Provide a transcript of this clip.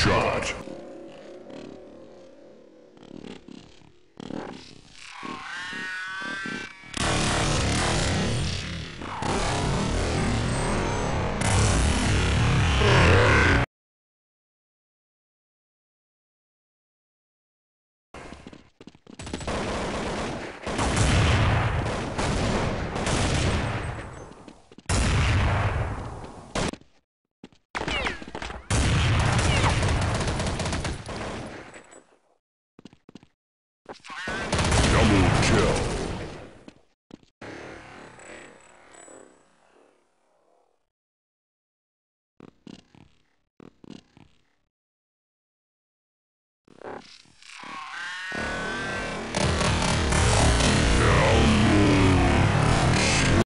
shot. Kill.